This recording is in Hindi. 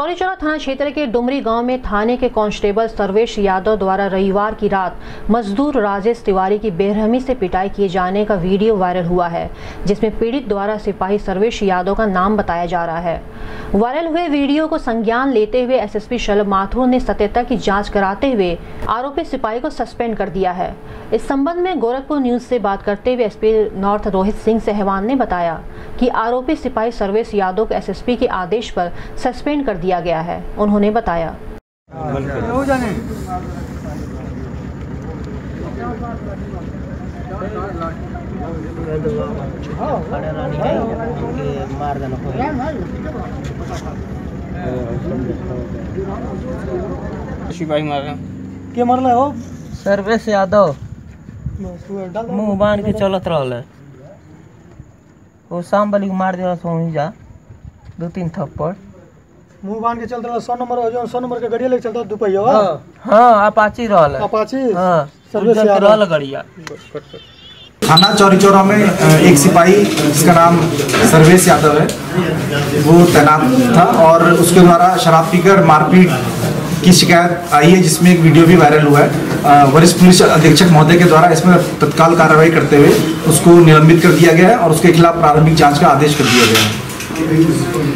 चौरी चौरा थाना क्षेत्र के डुमरी गाँव में थाने के कांस्टेबल सर्वेश यादव द्वारा रविवार की रात मजदूर राजेश तिवारी की बेरहमी से पिटाई किए जाने का वीडियो वायरल हुआ है, जिसमें पीड़ित द्वारा सिपाही सर्वेश यादव का नाम बताया जा रहा है। वायरल हुए वीडियो को संज्ञान लेते हुए एसएसपी शलभ माथुर ने सत्यता की जाँच कराते हुए आरोपी सिपाही को सस्पेंड कर दिया है। इस संबंध में गोरखपुर न्यूज़ से बात करते हुए एसपी नॉर्थ रोहित सिंह सहवान ने बताया। कि आरोपी सिपाही सर्वेश यादव को एसएसपी के आदेश पर सस्पेंड कर दिया गया है। उन्होंने बताया। हो जाने खड़े रहनी चाहिए उनके मार देना सिपाही मार के मरला हो सर्वेश यादव। मुँह बाँध के चलत रहा है। वो शाम बली के मार दिया सोही जा। दो तीन थप्पड़। मुँह बाँध के चलते रहा सौ नंबर हो जो सौ नंबर के गाड़ी लेके चलता दुपहिया वा? हाँ। अपाची रहल है। अपाची? हाँ। रहल गड़िया थाना चौरी चौरा में एक सिपाही जिसका नाम सर्वेश यादव है वो तैनात था और उसके द्वारा शराब पीकर मारपीट की शिकायत आई है, जिसमें एक वीडियो भी वायरल हुआ है। वरिष्ठ पुलिस अधीक्षक महोदय के द्वारा इसमें तत्काल कार्रवाई करते हुए उसको निलंबित कर दिया गया है और उसके खिलाफ प्रारंभिक जाँच का आदेश कर दिया गया है।